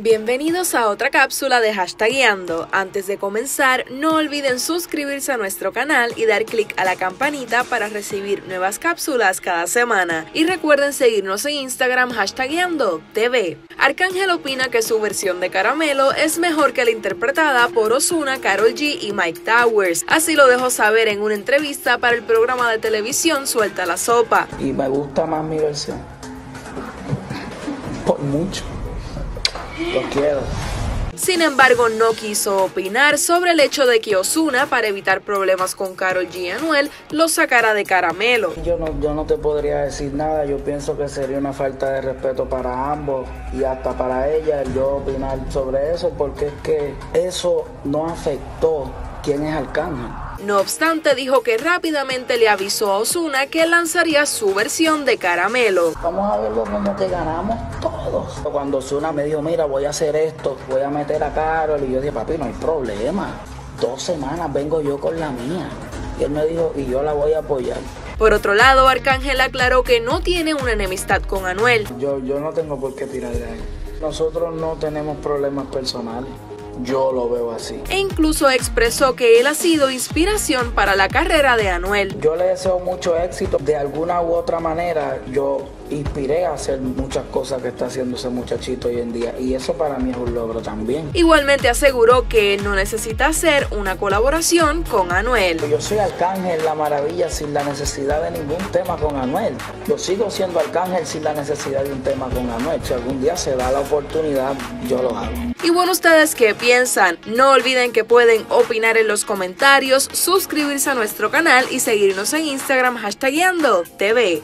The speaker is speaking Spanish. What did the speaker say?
Bienvenidos a otra cápsula de Hashtagueando. Antes de comenzar, no olviden suscribirse a nuestro canal y dar clic a la campanita para recibir nuevas cápsulas cada semana. Y recuerden seguirnos en Instagram Hashtagueando. Arcángel opina que su versión de Caramelo es mejor que la interpretada por Osuna, Carol G y Mike Towers. Así lo dejó saber en una entrevista para el programa de televisión Suelta la Sopa. Y me gusta más mi versión. Por mucho. Lo quiero. Sin embargo, no quiso opinar sobre el hecho de que Osuna, para evitar problemas con Carol G Anuel, lo sacara de caramelo. Yo no, yo no te podría decir nada. Yo pienso que sería una falta de respeto para ambos y hasta para ella el yo opinar sobre eso, porque es que eso no afectó quién es Arcángel. No obstante, dijo que rápidamente le avisó a Osuna que lanzaría su versión de Caramelo. Vamos a verlo como que ganamos todos. Cuando Osuna me dijo, mira, voy a hacer esto, voy a meter a Carol, y yo dije, papi, no hay problema. Dos semanas vengo yo con la mía. Y él me dijo, y yo la voy a apoyar. Por otro lado, Arcángel aclaró que no tiene una enemistad con Anuel. Yo, yo no tengo por qué tirar de ahí. Nosotros no tenemos problemas personales. Yo lo veo así. E incluso expresó que él ha sido inspiración para la carrera de Anuel. Yo le deseo mucho éxito. De alguna u otra manera, yo inspiré a hacer muchas cosas que está haciendo ese muchachito hoy en día. Y eso para mí es un logro también. Igualmente aseguró que no necesita hacer una colaboración con Anuel. Yo soy Arcángel La Maravilla sin la necesidad de ningún tema con Anuel. Yo sigo siendo Arcángel sin la necesidad de un tema con Anuel. Si algún día se da la oportunidad, yo lo hago. Y bueno, ustedes qué piensan? No olviden que pueden opinar en los comentarios, suscribirse a nuestro canal y seguirnos en Instagram hashtagueando TV.